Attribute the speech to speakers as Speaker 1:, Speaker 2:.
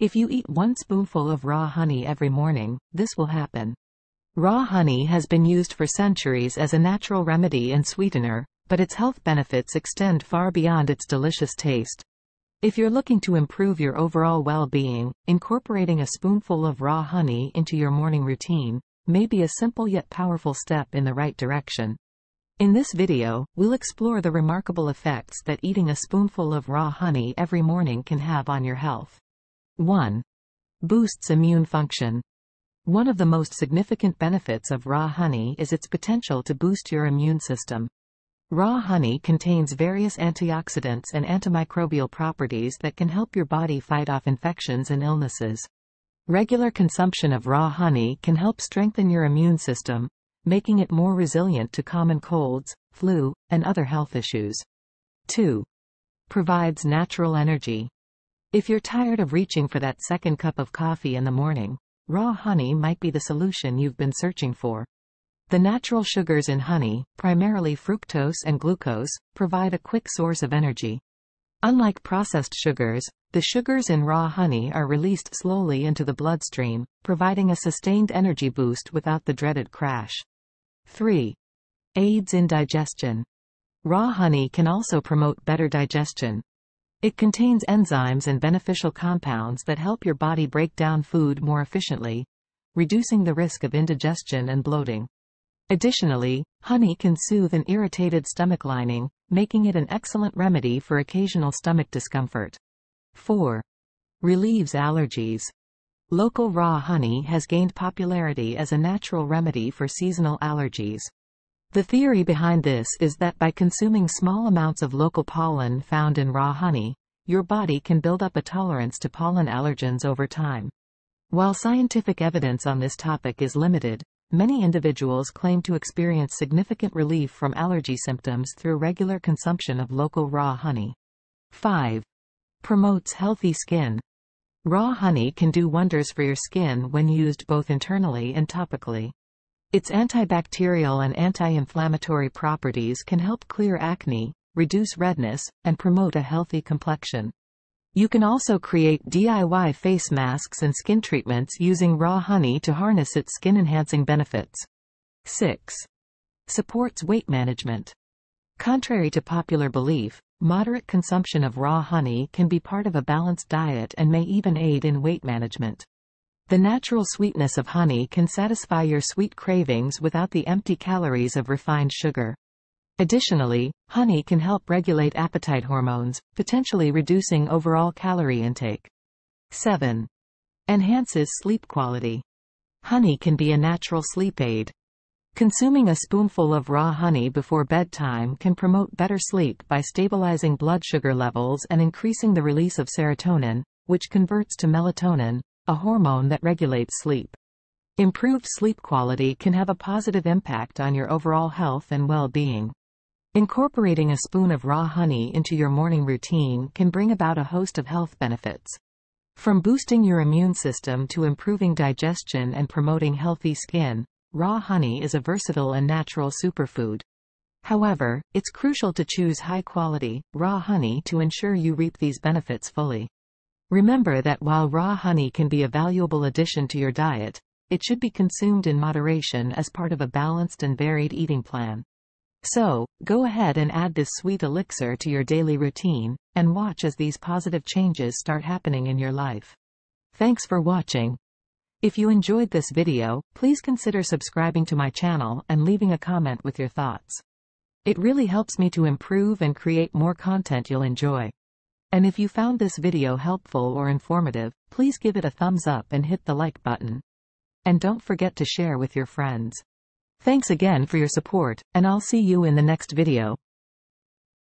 Speaker 1: If you eat one spoonful of raw honey every morning, this will happen. Raw honey has been used for centuries as a natural remedy and sweetener, but its health benefits extend far beyond its delicious taste. If you're looking to improve your overall well-being, incorporating a spoonful of raw honey into your morning routine may be a simple yet powerful step in the right direction. In this video, we'll explore the remarkable effects that eating a spoonful of raw honey every morning can have on your health. 1. Boosts immune function. One of the most significant benefits of raw honey is its potential to boost your immune system. Raw honey contains various antioxidants and antimicrobial properties that can help your body fight off infections and illnesses. Regular consumption of raw honey can help strengthen your immune system, making it more resilient to common colds, flu, and other health issues. 2. Provides natural energy. If you're tired of reaching for that second cup of coffee in the morning, raw honey might be the solution you've been searching for. The natural sugars in honey, primarily fructose and glucose, provide a quick source of energy. Unlike processed sugars, the sugars in raw honey are released slowly into the bloodstream, providing a sustained energy boost without the dreaded crash. 3. Aids in digestion. Raw honey can also promote better digestion. It contains enzymes and beneficial compounds that help your body break down food more efficiently, reducing the risk of indigestion and bloating. Additionally, honey can soothe an irritated stomach lining, making it an excellent remedy for occasional stomach discomfort. 4. Relieves allergies. Local raw honey has gained popularity as a natural remedy for seasonal allergies. The theory behind this is that by consuming small amounts of local pollen found in raw honey, your body can build up a tolerance to pollen allergens over time. While scientific evidence on this topic is limited, Many individuals claim to experience significant relief from allergy symptoms through regular consumption of local raw honey. 5. Promotes healthy skin. Raw honey can do wonders for your skin when used both internally and topically. Its antibacterial and anti-inflammatory properties can help clear acne, reduce redness, and promote a healthy complexion. You can also create DIY face masks and skin treatments using raw honey to harness its skin-enhancing benefits. 6. Supports weight management. Contrary to popular belief, moderate consumption of raw honey can be part of a balanced diet and may even aid in weight management. The natural sweetness of honey can satisfy your sweet cravings without the empty calories of refined sugar. Additionally, honey can help regulate appetite hormones, potentially reducing overall calorie intake. 7. Enhances sleep quality. Honey can be a natural sleep aid. Consuming a spoonful of raw honey before bedtime can promote better sleep by stabilizing blood sugar levels and increasing the release of serotonin, which converts to melatonin, a hormone that regulates sleep. Improved sleep quality can have a positive impact on your overall health and well-being. Incorporating a spoon of raw honey into your morning routine can bring about a host of health benefits. From boosting your immune system to improving digestion and promoting healthy skin, raw honey is a versatile and natural superfood. However, it's crucial to choose high-quality, raw honey to ensure you reap these benefits fully. Remember that while raw honey can be a valuable addition to your diet, it should be consumed in moderation as part of a balanced and varied eating plan. So, go ahead and add this sweet elixir to your daily routine, and watch as these positive changes start happening in your life. Thanks for watching. If you enjoyed this video, please consider subscribing to my channel and leaving a comment with your thoughts. It really helps me to improve and create more content you'll enjoy. And if you found this video helpful or informative, please give it a thumbs up and hit the like button. And don't forget to share with your friends. Thanks again for your support, and I'll see you in the next video.